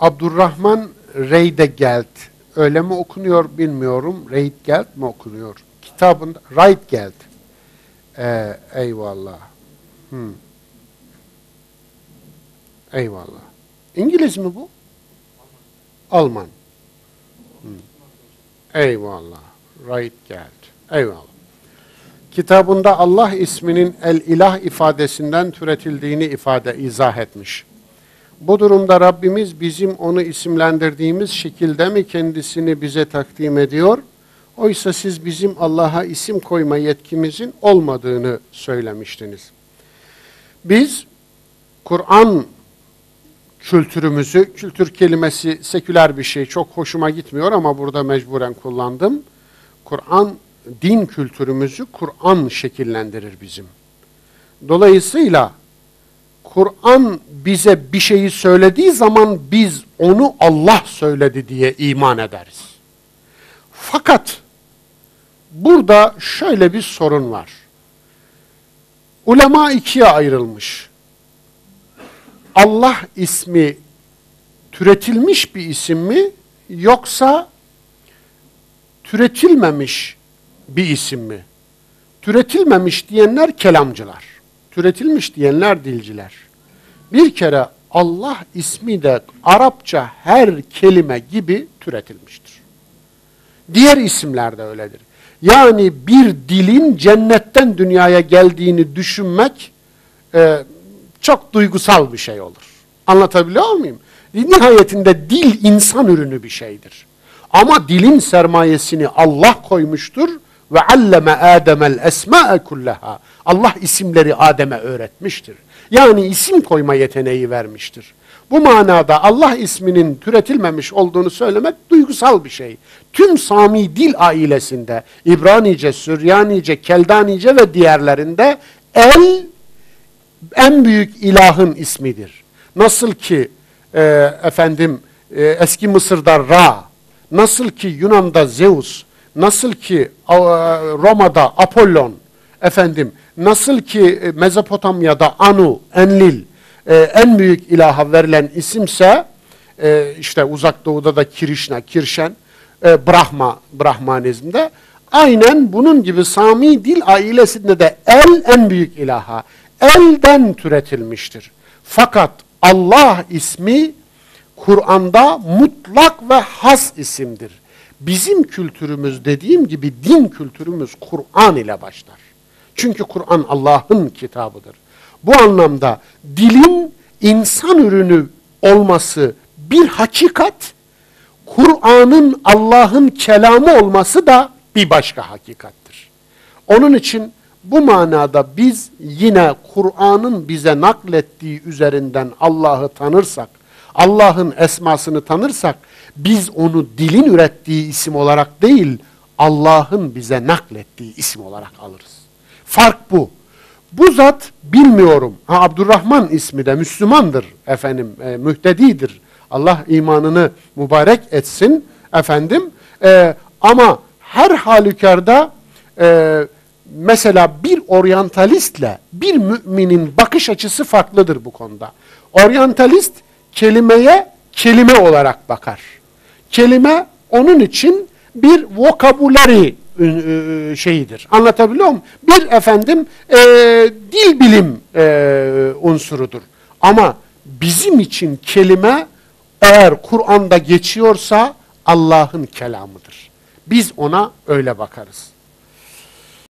Abdurrahman Reydegeld öyle mi okunuyor bilmiyorum. Reydgeld mi okunuyor? Kitabında Reydgeld. Ee, eyvallah. Hmm. Eyvallah. İngiliz mi bu? Alman. Hmm. Eyvallah. Reydgeld. Eyvallah. Kitabında Allah isminin el-ilah ifadesinden türetildiğini ifade izah etmiş. Bu durumda Rabbimiz bizim onu isimlendirdiğimiz şekilde mi kendisini bize takdim ediyor? Oysa siz bizim Allah'a isim koyma yetkimizin olmadığını söylemiştiniz. Biz Kur'an kültürümüzü, kültür kelimesi seküler bir şey çok hoşuma gitmiyor ama burada mecburen kullandım. Kur'an din kültürümüzü Kur'an şekillendirir bizim. Dolayısıyla Kur'an bize bir şeyi söylediği zaman biz onu Allah söyledi diye iman ederiz. Fakat burada şöyle bir sorun var. Ulema ikiye ayrılmış. Allah ismi türetilmiş bir isim mi yoksa türetilmemiş bir isim mi? Türetilmemiş diyenler kelamcılar. Türetilmiş diyenler dilciler. Bir kere Allah ismi de Arapça her kelime gibi türetilmiştir. Diğer isimler de öyledir. Yani bir dilin cennetten dünyaya geldiğini düşünmek e, çok duygusal bir şey olur. Anlatabiliyor muyum? Nihayetinde dil insan ürünü bir şeydir. Ama dilin sermayesini Allah koymuştur ve alleme Adem'el esma'e kullaha. Allah isimleri Adem'e öğretmiştir. Yani isim koyma yeteneği vermiştir. Bu manada Allah isminin türetilmemiş olduğunu söylemek duygusal bir şey. Tüm Sami dil ailesinde İbranice, Süryanice, Keldanice ve diğerlerinde el en büyük ilahın ismidir. Nasıl ki e, efendim e, eski Mısır'da Ra, nasıl ki Yunan'da Zeus, nasıl ki Roma'da Apollon, efendim nasıl ki e, Mezopotamya'da Anu, Enlil e, en büyük ilaha verilen isimse e, işte uzak doğuda da Kirişna, Kirşen, Brahma, Brahmanizmde aynen bunun gibi Sami dil ailesinde de el en büyük ilaha, elden türetilmiştir. Fakat Allah ismi Kur'an'da mutlak ve has isimdir. Bizim kültürümüz dediğim gibi din kültürümüz Kur'an ile başlar. Çünkü Kur'an Allah'ın kitabıdır. Bu anlamda dilin insan ürünü olması bir hakikat, Kur'an'ın Allah'ın kelamı olması da bir başka hakikattir. Onun için bu manada biz yine Kur'an'ın bize naklettiği üzerinden Allah'ı tanırsak, Allah'ın esmasını tanırsak, biz onu dilin ürettiği isim olarak değil, Allah'ın bize naklettiği isim olarak alırız. Fark bu. Bu zat bilmiyorum. Ha, Abdurrahman ismi de Müslümandır efendim, e, mühtedidir. Allah imanını mübarek etsin efendim. E, ama her halükarda e, mesela bir oryantalistle bir müminin bakış açısı farklıdır bu konuda. Oryantalist kelimeye kelime olarak bakar. Kelime onun için bir vocabulary e, şeyidir. Anlatabiliyor muyum? Bir efendim e, dil bilim e, unsurudur. Ama bizim için kelime eğer Kur'an'da geçiyorsa Allah'ın kelamıdır. Biz ona öyle bakarız.